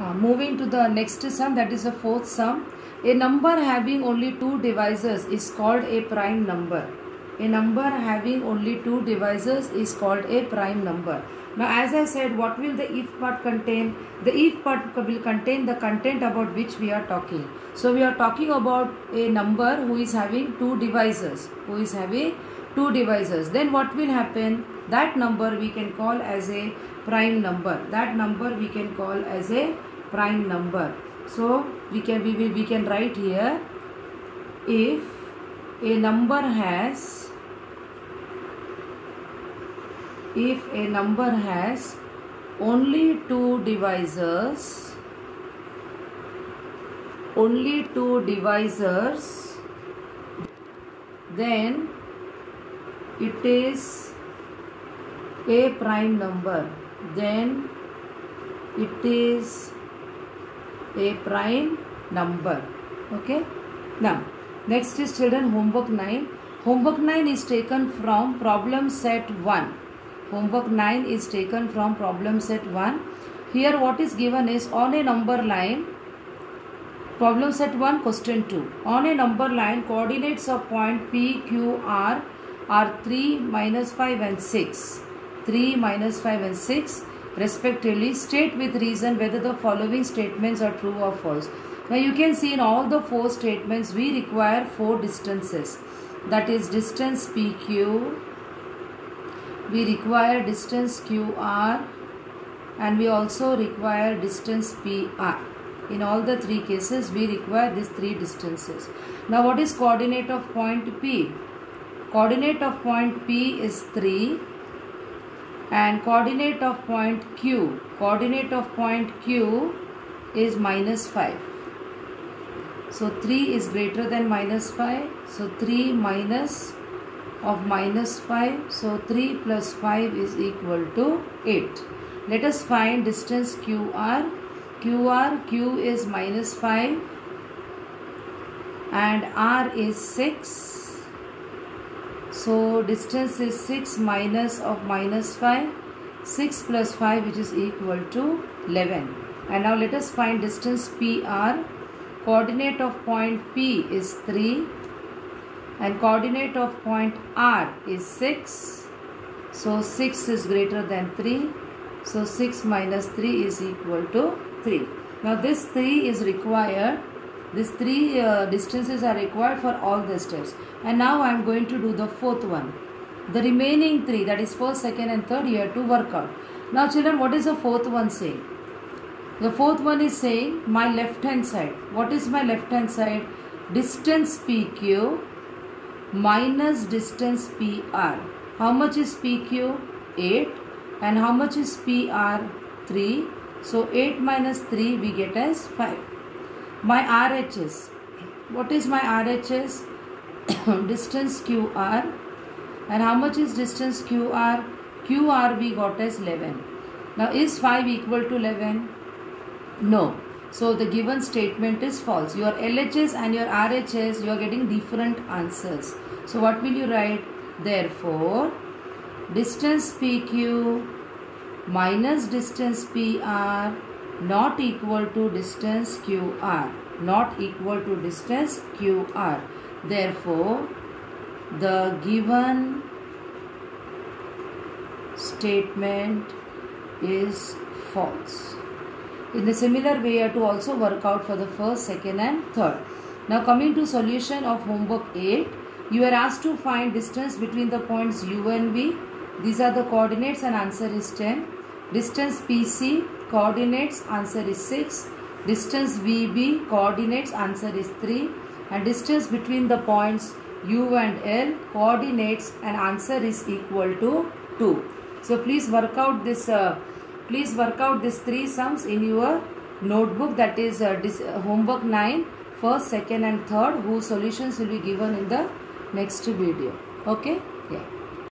Uh, moving to the next sum that is the fourth sum. A number having only two divisors is called a prime number. A number having only two divisors is called a prime number. Now as I said what will the if part contain? The if part will contain the content about which we are talking. So we are talking about a number who is having two divisors. Who is having two divisors. Then what will happen? That number we can call as a prime number. That number we can call as a prime number. So we can we we can write here if a number has if a number has only two divisors only two divisors then it is a prime number then it is a prime number. Okay? Now next is children homework 9 homework 9 is taken from problem set 1 homework 9 is taken from problem set 1 here what is given is on a number line problem set 1 question 2 on a number line coordinates of point p q r are 3 minus 5 and 6 3 minus 5 and 6 respectively state with reason whether the following statements are true or false now you can see in all the four statements we require four distances that is distance pq we require distance QR and we also require distance PR. In all the three cases, we require these three distances. Now, what is coordinate of point P? Coordinate of point P is 3 and coordinate of point Q. Coordinate of point Q is minus 5. So, 3 is greater than minus 5. So, 3 minus of minus 5. So 3 plus 5 is equal to 8. Let us find distance QR. QR, Q is minus 5 and R is 6. So distance is 6 minus of minus 5. 6 plus 5 which is equal to 11. And now let us find distance PR. Coordinate of point P is 3 and coordinate of point R is 6. So 6 is greater than 3. So 6 minus 3 is equal to 3. Now this 3 is required. These 3 uh, distances are required for all the steps. And now I am going to do the fourth one. The remaining 3 that is first, second and third have to work out. Now children what is the fourth one saying? The fourth one is saying my left hand side. What is my left hand side? Distance PQ minus distance PR. How much is PQ? 8 and how much is PR? 3. So 8 minus 3 we get as 5. My RHS. What is my RHS? distance QR and how much is distance QR? QR we got as 11. Now is 5 equal to 11? No. So the given statement is false. Your LHS and your RHS, you are getting different answers. So what will you write? Therefore, distance PQ minus distance PR not equal to distance QR. Not equal to distance QR. Therefore, the given statement is false. In the similar way, you have to also work out for the first, second and third. Now coming to solution of homework 8, you are asked to find distance between the points U and V. These are the coordinates and answer is 10. Distance PC, coordinates, answer is 6. Distance VB, coordinates, answer is 3. And distance between the points U and L, coordinates and answer is equal to 2. So please work out this uh, please work out these three sums in your notebook that is uh, this, uh, homework 9 first second and third whose solutions will be given in the next video okay